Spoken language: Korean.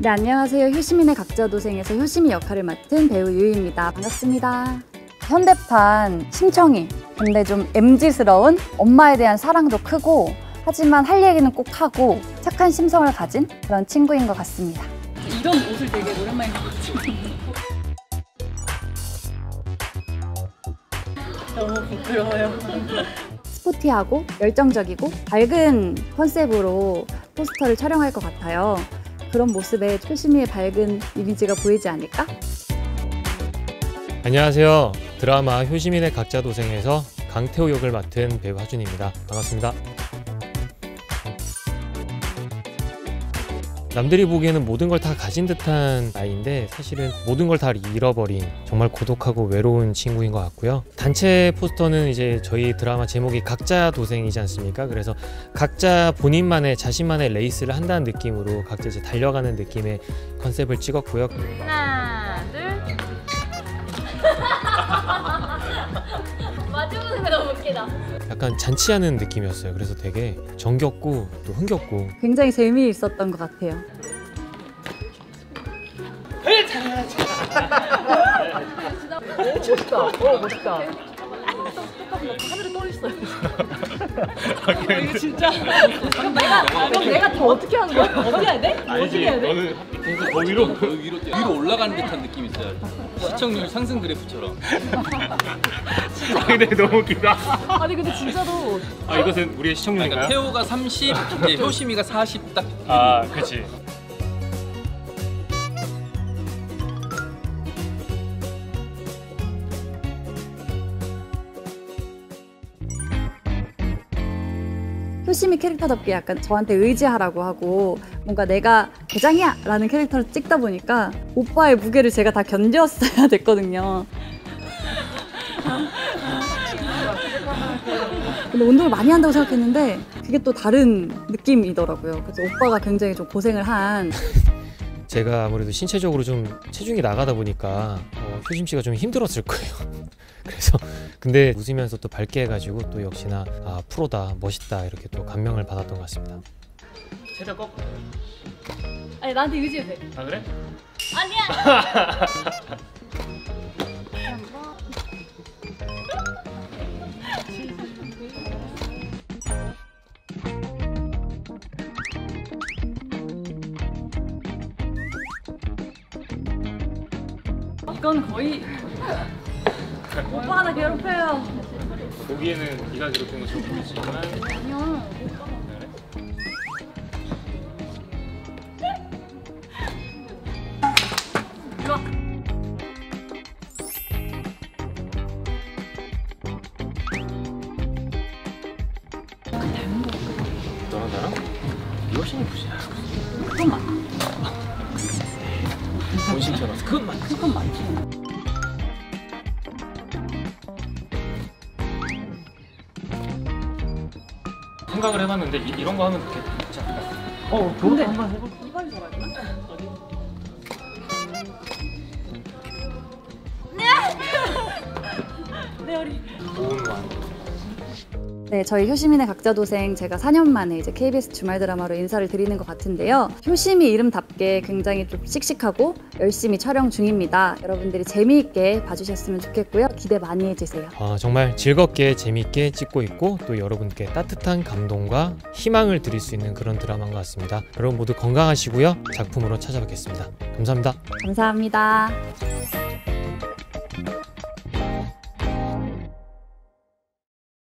네, 안녕하세요. 효시민의 각자 도생에서 효시미 역할을 맡은 배우 유희입니다. 반갑습니다. 현대판 심청이. 근데 좀 MZ스러운 엄마에 대한 사랑도 크고 하지만 할 얘기는 꼭 하고 착한 심성을 가진 그런 친구인 것 같습니다. 이런 옷을 되게 오랜만에 입었지. 너무 부끄러워요. 스포티하고 열정적이고 밝은 컨셉으로 포스터를 촬영할 것 같아요. 그런 모습에 효시미의 밝은 이미지가 보이지 않을까? 안녕하세요. 드라마 효시민의 각자 도생에서 강태호 역을 맡은 배우 하준입니다. 반갑습니다. 남들이 보기에는 모든 걸 다 가진 듯한 아이인데 사실은 모든 걸 다 잃어버린 정말 고독하고 외로운 친구인 것 같고요. 단체 포스터는 이제 저희 드라마 제목이 각자 도생이지 않습니까? 그래서 각자 본인만의 자신만의 레이스를 한다는 느낌으로 각자 이제 달려가는 느낌의 컨셉을 찍었고요. 하나, 웃기다. 약간 잔치하는 느낌이었어요. 그래서 되게 정겹고 또 흥겹고 굉장히 재미있었던 것 같아요. 멋있다. 어, 멋있다. 있어요. 아, 이거 진짜. 그럼 내가 그럼 내가 더 어떻게 하는 거야? 어떻게 해야 돼? 어떻게 해야 돼? 계속 더 위로 더 위로 위로 올라가는 듯한 느낌이 있어요. 시청률 상승 그래프처럼. 근데 너무 웃기다. 아니 근데 진짜로 아 이것은 우리의 그러니까 시청률인가요? 태호가 30, 이제 효심이가 40 딱. 아, 그렇지. 효심이 캐릭터답게 약간 저한테 의지하라고 하고 뭔가 내가 대장이야! 라는 캐릭터를 찍다 보니까 오빠의 무게를 제가 다 견뎠어야 됐거든요. 근데 운동을 많이 한다고 생각했는데 그게 또 다른 느낌이더라고요. 그래서 오빠가 굉장히 좀 고생을 한 제가 아무래도 신체적으로 좀 체중이 나가다 보니까 어, 효심 씨가 좀 힘들었을 거예요. 그래서 근데 웃으면서 또 밝게 해가지고 또 역시나 아 프로다 멋있다 이렇게 또 감명을 받았던 것 같습니다. 체력 꺾. 아니 나한테 의지해도 돼. 아 그래? 아니야. 이건 거의 오빠 하나 괴롭혀요. 보기에는 네가 괴롭힌 것처럼 보이지만 아니요. 와. 너랑 나랑 훨씬 예쁘지. 그것만. 본심처럼 그것만. 그건 많지. 생각을 해봤는데 이, 런거 하면 괜찮지 않을까? 어, 근데 한번 해볼. 이빨이 잡아야 되나? 내 허리. 좋은 완. 네, 저희 효시민의 각자 도생 제가 4년 만에 이제 KBS 주말 드라마로 인사를 드리는 것 같은데요. 효심이 이름답게 굉장히 좀 씩씩하고 열심히 촬영 중입니다. 여러분들이 재미있게 봐주셨으면 좋겠고요. 기대 많이 해주세요. 아, 정말 즐겁게 재밌게 찍고 있고 또 여러분께 따뜻한 감동과 희망을 드릴 수 있는 그런 드라마인 것 같습니다. 여러분 모두 건강하시고요. 작품으로 찾아뵙겠습니다. 감사합니다. 감사합니다.